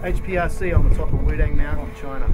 HPRC on the top of Wudang Mountain, China.